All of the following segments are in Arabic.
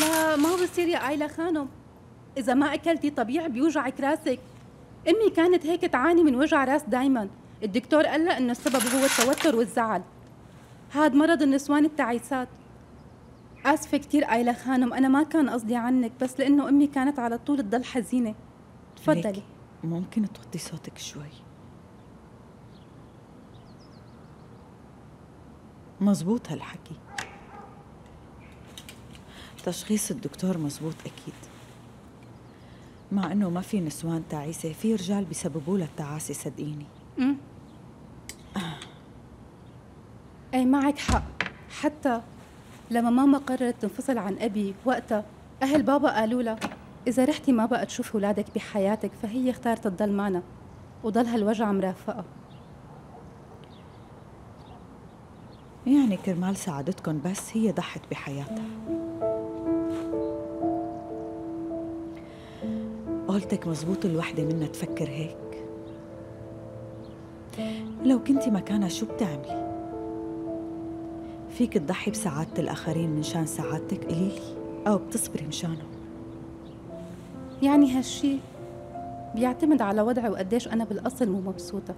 لا ما بصير يا آيلة خانم؟ إذا ما أكلتي طبيعي بيوجعك راسك. أمي كانت هيك تعاني من وجع راس دايما. الدكتور قال لها إنه السبب هو التوتر والزعل. هاد مرض النسوان التعيسات. آسفة كتير آيلة خانم أنا ما كان قصدي عنك بس لأنه أمي كانت على طول تضل حزينة. تفضلي. ممكن توطي صوتك شوي. مزبوط هالحكي. تشخيص الدكتور مزبوط أكيد. مع إنه ما في نسوان تعيسة في رجال بيسببوا لها التعاسة صدقيني. أمم. أي معك حق. حتى لما ماما قررت تنفصل عن أبي وقتها أهل بابا قالوا لها إذا رحتي ما بقى تشوفي أولادك بحياتك فهي اختارت تضل معنا. وضل هالوجع مرافقة. يعني كرمال سعادتكم بس هي ضحت بحياتها. قولتك مزبوط الوحدة منا تفكر هيك. لو كنتي مكانها شو بتعملي؟ فيك تضحي بسعادة الآخرين من شان سعادتك قليلي أو بتصبري مشانهم. يعني هالشي بيعتمد على وضعي وقديش أنا بالأصل مو مبسوطة.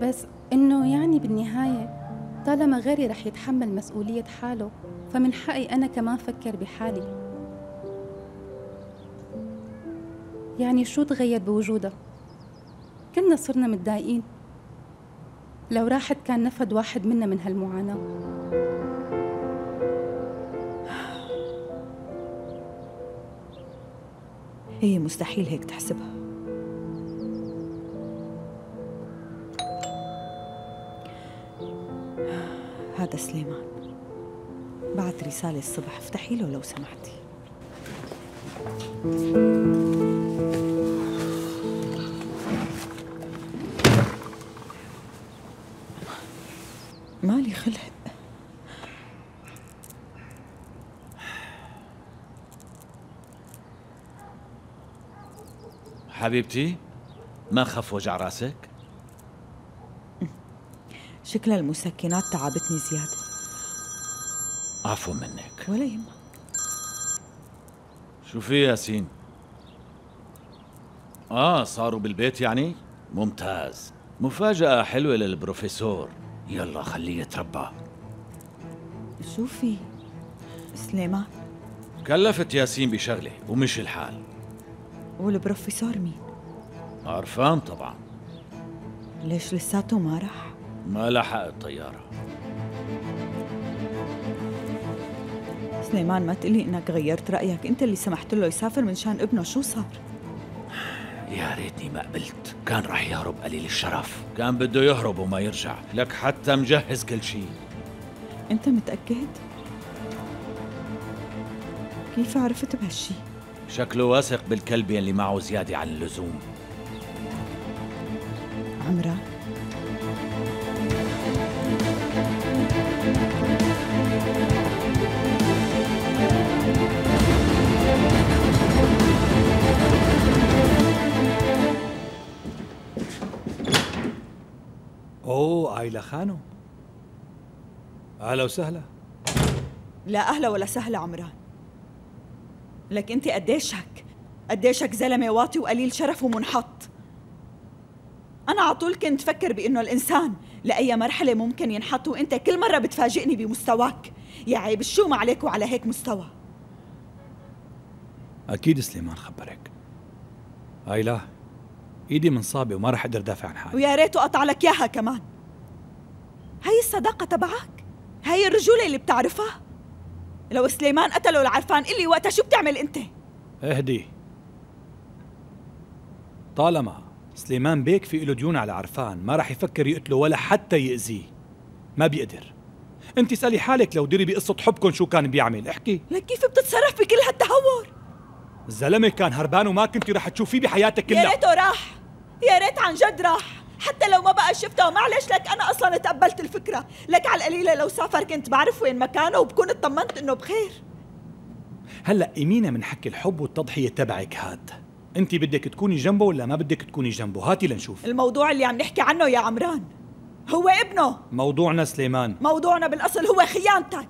بس إنه يعني بالنهاية طالما غيري رح يتحمل مسؤولية حاله فمن حقي أنا كمان فكر بحالي. يعني شو تغير بوجودها كلنا صرنا متضايقين. لو راحت كان نفد واحد منا من هالمعاناة. هي مستحيل هيك تحسبها. هذا سليمان. بعت رسالة الصبح. افتحي له لو سمحتي. مالي خلق حبيبتي ما خف وجع راسك؟ شكلها المسكنات تعبتني زيادة عفو منك ولا يهمك شو في ياسين؟ آه صاروا بالبيت يعني؟ ممتاز مفاجأة حلوة للبروفيسور يلا خليه يتربى. شو في سليمان كلفت ياسين بشغلة ومشي الحال. والبروفيسور مين؟ عرفان طبعا. ليش لساته ما راح؟ ما لحق الطيارة. سليمان ما تقلي إنك غيرت رأيك. أنت اللي سمحت له يسافر من شان ابنه. شو صار؟ يا ريتني ما قبلت. كان راح يهرب قليل الشرف. كان بده يهرب وما يرجع. لك حتى مجهز كل شيء انت متأكد؟ كيف عرفت بهالشي؟ شكله واثق بالكلب اللي معه زيادة عن اللزوم. عمران؟ عايلة خانم أهلا وسهلا. لا أهلا ولا سهلا عمران. لك أنت قديشك؟ قديشك زلمة واطي وقليل شرف ومنحط. أنا على طول كنت فكر بإنه الإنسان لأي مرحلة ممكن ينحط وأنت كل مرة بتفاجئني بمستواك. يا عيب الشوم عليك وعلى هيك مستوى؟ أكيد سليمان خبرك. عايلة إيدي منصابة وما رح أقدر دافع عن حالي. ويا ريته قطع لك إياها كمان. هي الصداقة تبعك؟ هي الرجولة اللي بتعرفها؟ لو سليمان قتله العرفان قلي وقتها شو بتعمل أنت؟ اهدي. طالما سليمان بيك في له ديون على عرفان ما رح يفكر يقتله ولا حتى يأذيه. ما بيقدر. أنت اسألي حالك لو دري بقصة حبكم شو كان بيعمل. احكي. لك كيف بتتصرف بكل هالتهور؟ الزلمة كان هربان وما كنت رح تشوفيه بحياتك يا كلها. ريته راح. يا ريت عن جد راح. حتى لو ما بقى شفته ومعلش لك أنا أصلا تقبلت الفكرة. لك على القليلة لو سافر كنت بعرف وين مكانه وبكون اطمنت إنه بخير. هلأ إيمينا من حكي الحب والتضحية تبعك هاد. أنت بدك تكوني جنبه ولا ما بدك تكوني جنبه؟ هاتي لنشوف. الموضوع اللي عم نحكي عنه يا عمران. هو ابنه. موضوعنا سليمان. موضوعنا بالأصل هو خيانتك.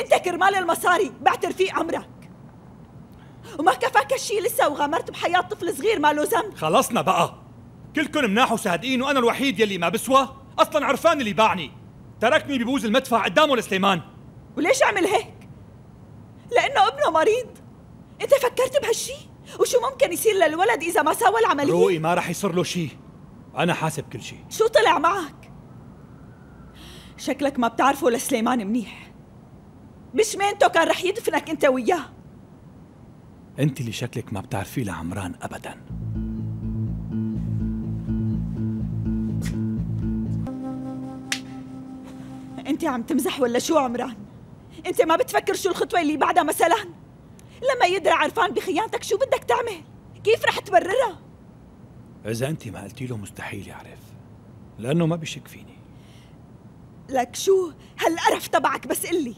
أنت كرمال المصاري بعت رفيق عمرك. وما كفاك الشيء لسه وغامرت بحياة طفل صغير ما له ذنب. خلصنا بقى. كلكم مناح وصادقين وأنا الوحيد يلي ما بسوى. أصلا عرفان اللي باعني. تركني ببوز المدفع قدامه لسليمان. وليش عمل هيك؟ لأنه ابنه مريض. أنت فكرت بهالشي؟ وشو ممكن يصير للولد إذا ما سوى العملية؟ روقي ما رح يصير له شيء أنا حاسب كل شيء شو طلع معك؟ شكلك ما بتعرفه لسليمان منيح. بشمينته كان رح يدفنك أنت وياه. أنت اللي شكلك ما بتعرفيه لعمران أبداً. أنت عم تمزح ولا شو عمران؟ أنت ما بتفكر شو الخطوة اللي بعدها مثلا؟ لما يدرى عرفان بخيانتك شو بدك تعمل؟ كيف رح تبررها؟ إذا أنت ما قلتي له مستحيل يعرف لأنه ما بيشك فيني. لك شو؟ هالقرف تبعك بس قلي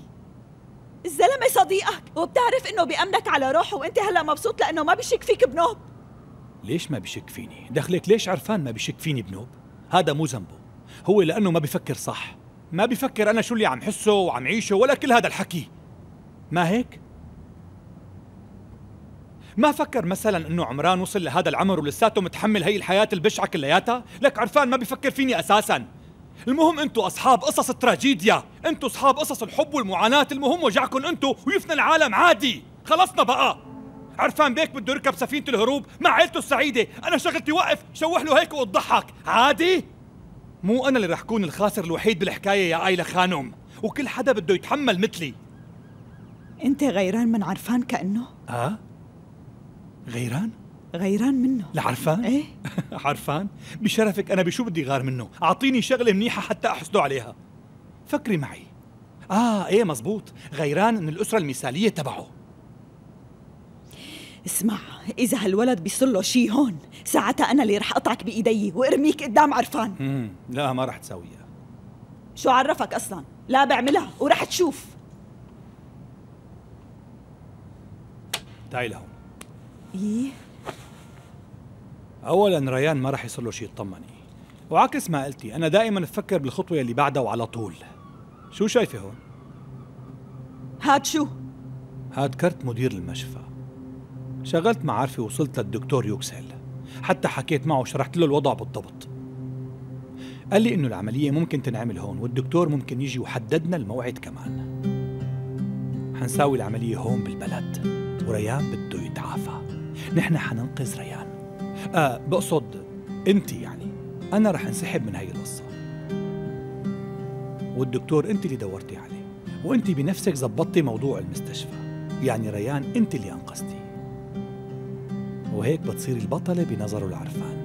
الزلمة صديقك وبتعرف إنه بيأمنك على روحه وأنت هلا مبسوط لأنه ما بيشك فيك بنوب. ليش ما بيشك فيني؟ دخلك ليش عرفان ما بيشك فيني بنوب؟ هذا مو ذنبه. هو لأنه ما بيفكر صح. ما بيفكر أنا شو اللي عم حسه وعم عيشه ولا كل هذا الحكي. ما هيك؟ ما فكر مثلا إنه عمران وصل لهذا العمر ولساته متحمل هي الحياة البشعه كلياتها؟ لك عرفان ما بيفكر فيني أساسا. المهم انتو أصحاب قصص التراجيديا انتو أصحاب قصص الحب والمعاناة. المهم وجعكم انتو ويفنى العالم عادي. خلصنا بقى. عرفان بيك بده يركب سفينة الهروب مع عيلته السعيدة. أنا شغلتي وقف شوح له هيك وتضحك عادي؟ مو أنا اللي رح كون الخاسر الوحيد بالحكاية يا آيلة خانم. وكل حدا بده يتحمل مثلي. أنت غيران من عرفان كأنه؟ آه؟ غيران؟ غيران منه. لعرفان؟ إيه. عرفان؟ بشرفك أنا بشو بدي غار منه؟ أعطيني شغلة منيحة حتى أحسده عليها. فكري معي. آه إيه مزبوط. غيران من الأسرة المثالية تبعه. اسمع إذا هالولد بيصير له شي هون ساعتها أنا اللي رح اقطعك بإيدي وأرميك قدام عرفان. لا ما رح تساويها شو عرفك أصلا؟ لا بعملها ورح تشوف. تعي لهون. إيه. اولا ريان ما رح يصير له شيء يطمني. وعكس ما قلتي أنا دائما بفكر بالخطوة اللي بعدها وعلى طول. شو شايفة هون؟ هاد شو؟ هاد كرت مدير المشفى. شغلت معارفي وصلت للدكتور يوكسل حتى حكيت معه وشرحت له الوضع بالضبط. قال لي إنه العملية ممكن تنعمل هون والدكتور ممكن يجي وحددنا الموعد كمان. حنساوي العملية هون بالبلد. وريان بده يتعافى. نحن حننقذ ريان. آه بقصد أنت يعني. أنا رح انسحب من هاي القصة. والدكتور أنت اللي دورتي عليه. وأنت بنفسك زبطتي موضوع المستشفى. يعني ريان أنت اللي انقذتي وهيك بتصيري البطلة بنظره العرفان.